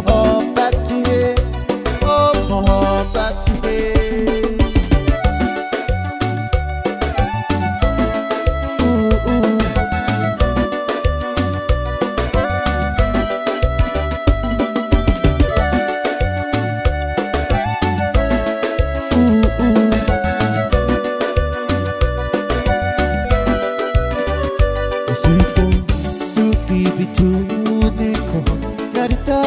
for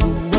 Yahoo.